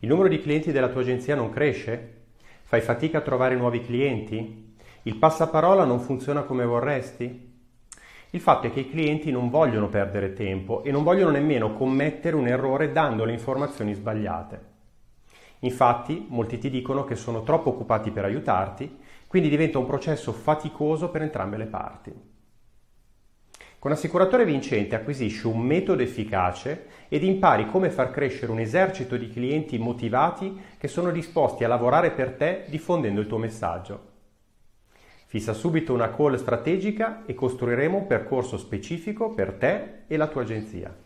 Il numero di clienti della tua agenzia non cresce? Fai fatica a trovare nuovi clienti? Il passaparola non funziona come vorresti? Il fatto è che i clienti non vogliono perdere tempo e non vogliono nemmeno commettere un errore dando le informazioni sbagliate. Infatti, molti ti dicono che sono troppo occupati per aiutarti, quindi diventa un processo faticoso per entrambe le parti. Con Assicuratore Vincente acquisisci un metodo efficace ed impari come far crescere un esercito di clienti motivati che sono disposti a lavorare per te diffondendo il tuo messaggio. Fissa subito una call strategica e costruiremo un percorso specifico per te e la tua agenzia.